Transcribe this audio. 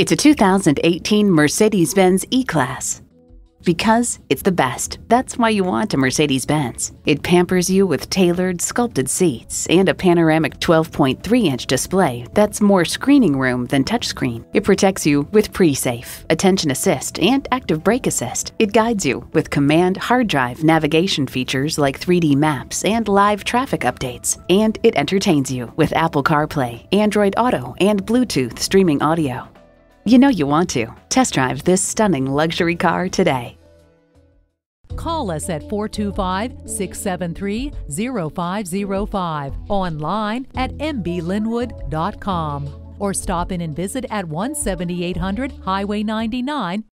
It's a 2018 Mercedes Benz E Class. Because it's the best. That's why you want a Mercedes Benz. It pampers you with tailored, sculpted seats and a panoramic 12.3 inch display that's more screening room than touchscreen. It protects you with pre safe, attention assist, and active brake assist. It guides you with COMAND hard drive navigation features like 3D maps and live traffic updates. And it entertains you with Apple CarPlay, Android Auto, and Bluetooth streaming audio. You know you want to. Test drive this stunning luxury car today. Call us at 425 673 0505, online at mblynnwood.com, or stop in and visit at 17800 Highway 99